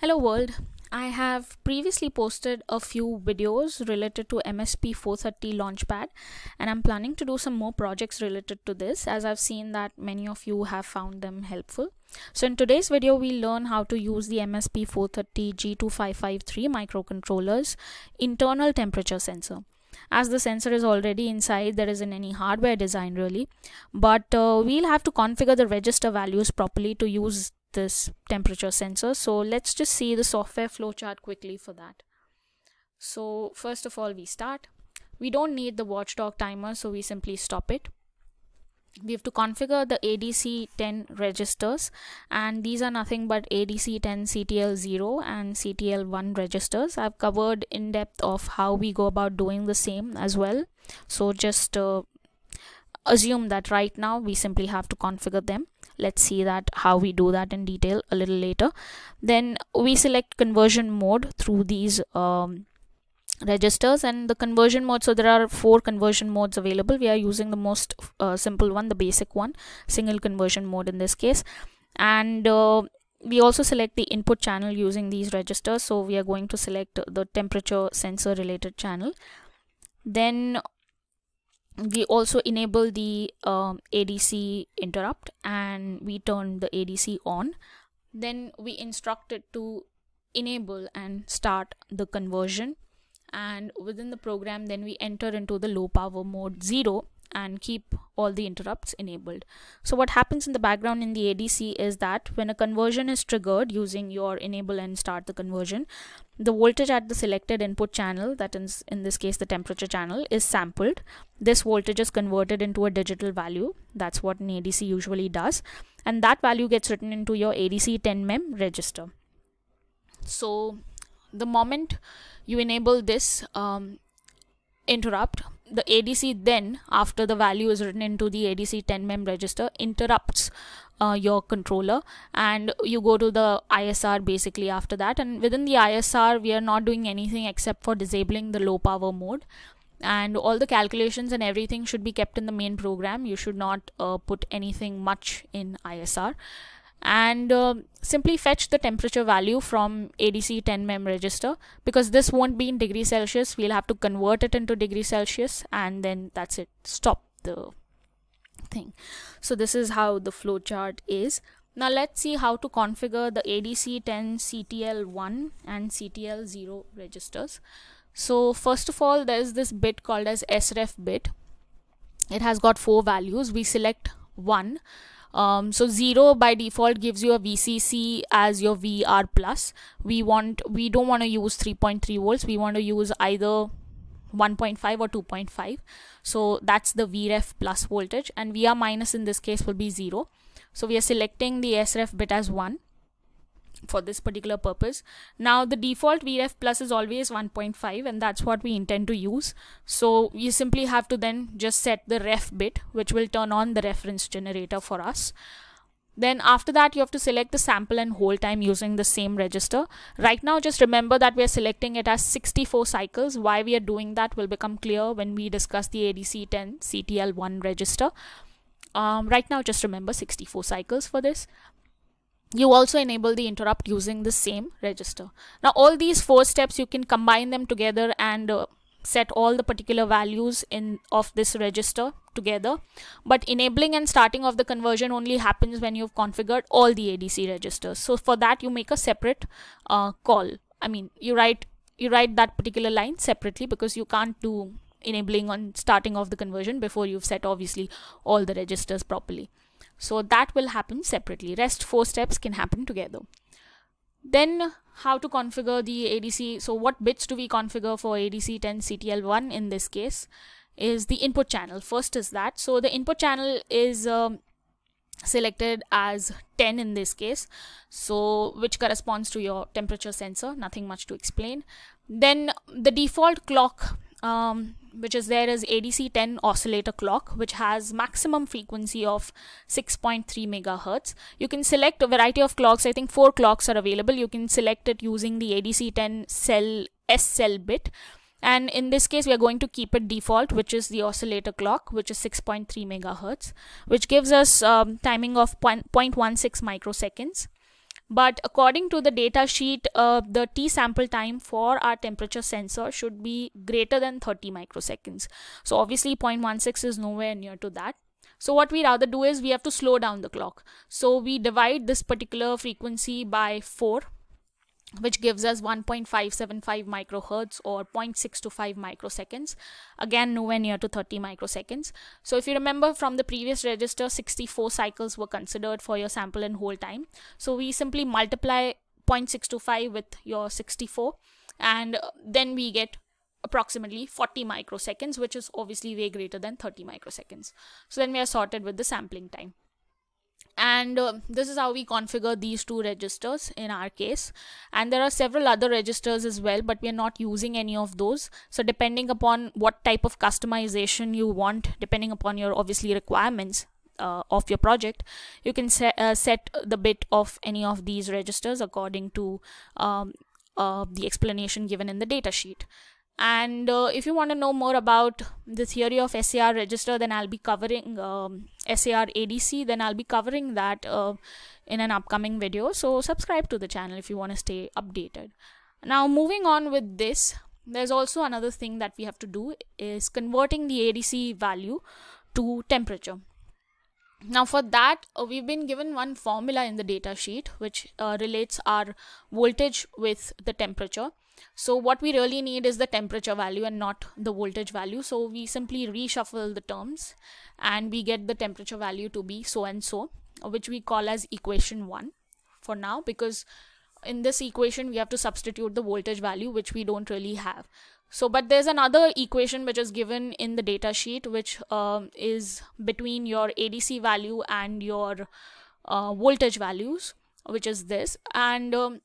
Hello world. I have previously posted a few videos related to MSP 430 Launchpad and I'm planning to do some more projects related to this as I've seen that many of you have found them helpful. So in today's video we'll learn how to use the MSP 430 G2553 microcontroller's internal temperature sensor. As the sensor is already inside there isn't any hardware design really but uh, we'll have to configure the register values properly to use this temperature sensor. So let's just see the software flowchart quickly for that. So first of all we start. We don't need the watchdog timer so we simply stop it. We have to configure the ADC10 registers and these are nothing but ADC10 CTL0 and CTL1 registers. I've covered in depth of how we go about doing the same as well. So just uh, assume that right now we simply have to configure them let's see that how we do that in detail a little later. Then we select conversion mode through these um, registers. And the conversion mode so there are four conversion modes available. We are using the most uh, simple one the basic one single conversion mode in this case. And uh, we also select the input channel using these registers. So we are going to select the temperature sensor related channel. Then we also enable the um, ADC interrupt and we turn the ADC on. Then we instruct it to enable and start the conversion. And within the program then we enter into the low power mode 0 and keep all the interrupts enabled. So what happens in the background in the ADC is that when a conversion is triggered using your enable and start the conversion, the voltage at the selected input channel, that is in this case the temperature channel, is sampled. This voltage is converted into a digital value. That's what an ADC usually does. And that value gets written into your ADC 10 mem register. So the moment you enable this um, interrupt the ADC then after the value is written into the ADC 10 mem register interrupts uh, your controller and you go to the ISR basically after that. And within the ISR we are not doing anything except for disabling the low power mode. And all the calculations and everything should be kept in the main program. You should not uh, put anything much in ISR and uh, simply fetch the temperature value from ADC 10 mem register because this won't be in degree Celsius. We'll have to convert it into degree Celsius and then that's it. Stop the thing. So this is how the flowchart is. Now let's see how to configure the ADC 10 CTL1 and CTL0 registers. So first of all there's this bit called as sref bit. It has got four values. We select one um, so 0 by default gives you a VCC as your VR plus. We want we don't want to use 3.3 volts. We want to use either 1.5 or 2.5. So that's the VREF plus voltage and VR minus in this case will be 0. So we are selecting the SREF bit as 1 for this particular purpose. Now the default VREF plus is always 1.5 and that's what we intend to use. So you simply have to then just set the ref bit which will turn on the reference generator for us. Then after that you have to select the sample and hold time using the same register. Right now just remember that we are selecting it as 64 cycles. Why we are doing that will become clear when we discuss the ADC10 CTL1 register. Um, right now just remember 64 cycles for this you also enable the interrupt using the same register. Now all these four steps you can combine them together and uh, set all the particular values in of this register together. But enabling and starting of the conversion only happens when you've configured all the ADC registers. So for that you make a separate uh, call. I mean you write you write that particular line separately because you can't do enabling on starting of the conversion before you've set obviously all the registers properly so that will happen separately. Rest four steps can happen together. Then how to configure the ADC. So what bits do we configure for ADC 10 CTL1 in this case is the input channel. First is that. So the input channel is um, selected as 10 in this case so which corresponds to your temperature sensor nothing much to explain then the default clock um, which is there is ADC10 oscillator clock which has maximum frequency of 6.3 megahertz. You can select a variety of clocks. I think four clocks are available. You can select it using the ADC10 cell S cell bit. And in this case we are going to keep it default which is the oscillator clock which is 6.3 megahertz which gives us um, timing of 0.16 microseconds but according to the data sheet uh, the t sample time for our temperature sensor should be greater than 30 microseconds. So obviously 0.16 is nowhere near to that. So what we rather do is we have to slow down the clock. So we divide this particular frequency by 4 which gives us 1.575 microhertz or 0.625 microseconds. Again nowhere near to 30 microseconds. So if you remember from the previous register 64 cycles were considered for your sample and hold time. So we simply multiply 0.625 with your 64 and uh, then we get approximately 40 microseconds which is obviously way greater than 30 microseconds. So then we are sorted with the sampling time and uh, this is how we configure these two registers in our case. And there are several other registers as well but we are not using any of those. So depending upon what type of customization you want depending upon your obviously requirements uh, of your project you can set, uh, set the bit of any of these registers according to um, uh, the explanation given in the datasheet and uh, if you want to know more about the theory of SAR register then I'll be covering um, SAR ADC then I'll be covering that uh, in an upcoming video. So subscribe to the channel if you want to stay updated. Now moving on with this there's also another thing that we have to do is converting the ADC value to temperature. Now for that uh, we've been given one formula in the data sheet which uh, relates our voltage with the temperature so what we really need is the temperature value and not the voltage value. So we simply reshuffle the terms and we get the temperature value to be so and so which we call as equation 1 for now because in this equation we have to substitute the voltage value which we don't really have. So but there's another equation which is given in the data sheet which um, is between your adc value and your uh, voltage values which is this. And um,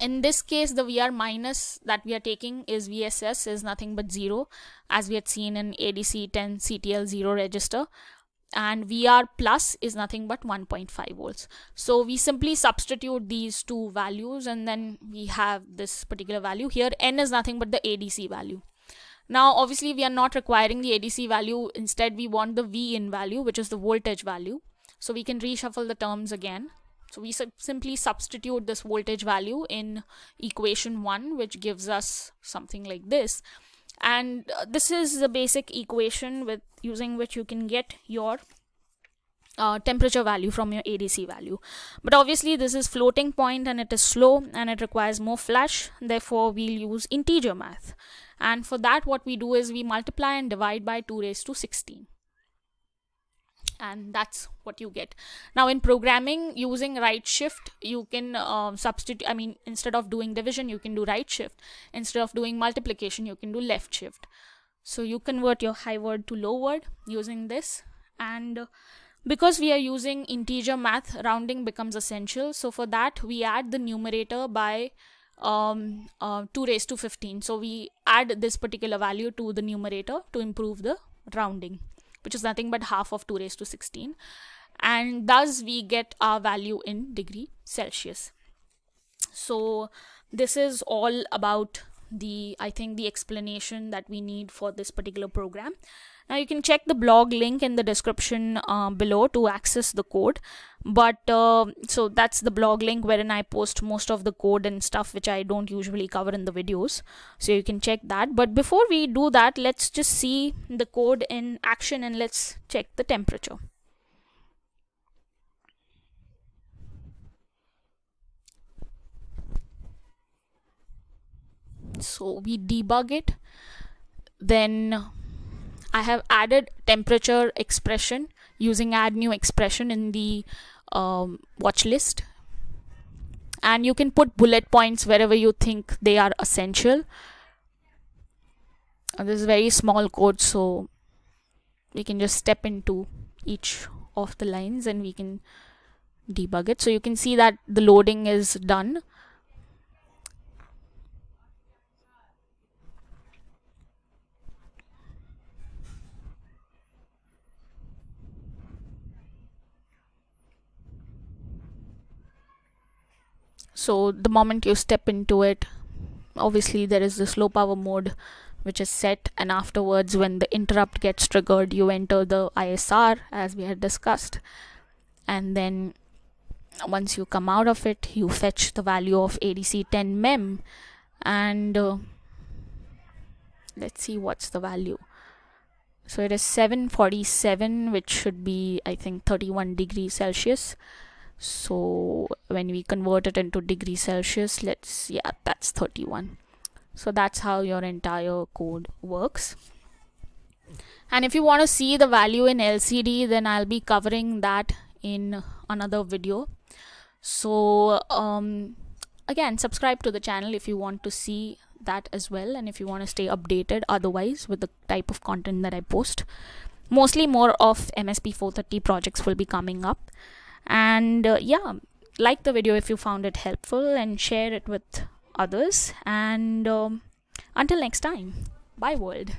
in this case the vr minus that we are taking is vss is nothing but 0 as we had seen in adc 10 ctl 0 register. And vr plus is nothing but 1.5 volts. So we simply substitute these two values and then we have this particular value here. N is nothing but the adc value. Now obviously we are not requiring the adc value. Instead we want the v in value which is the voltage value. So we can reshuffle the terms again so we simply substitute this voltage value in equation 1 which gives us something like this and uh, this is the basic equation with using which you can get your uh, temperature value from your ADC value. But obviously this is floating point and it is slow and it requires more flash. Therefore we'll use integer math. And for that what we do is we multiply and divide by 2 raised to 16 and that's what you get. Now in programming using right shift you can uh, substitute i mean instead of doing division you can do right shift. Instead of doing multiplication you can do left shift. So you convert your high word to low word using this. And because we are using integer math rounding becomes essential. So for that we add the numerator by um, uh, 2 raised to 15 so we add this particular value to the numerator to improve the rounding which is nothing but half of 2 raised to 16 and thus we get our value in degree celsius. So this is all about the i think the explanation that we need for this particular program now you can check the blog link in the description uh, below to access the code. But uh, so that's the blog link wherein I post most of the code and stuff which I don't usually cover in the videos. So you can check that. But before we do that, let's just see the code in action and let's check the temperature. So we debug it. Then I have added temperature expression using add new expression in the um, watch list. And you can put bullet points wherever you think they are essential. And this is very small code so we can just step into each of the lines and we can debug it. So you can see that the loading is done so the moment you step into it obviously there is this low power mode which is set and afterwards when the interrupt gets triggered you enter the ISR as we had discussed. And then once you come out of it you fetch the value of adc 10 mem and uh, let's see what's the value. So it is 747 which should be i think 31 degrees celsius so when we convert it into degrees celsius let's yeah that's 31 so that's how your entire code works. And if you want to see the value in lcd then i'll be covering that in another video. So um again subscribe to the channel if you want to see that as well and if you want to stay updated otherwise with the type of content that i post. Mostly more of msp 430 projects will be coming up and uh, yeah like the video if you found it helpful and share it with others. And um, until next time bye world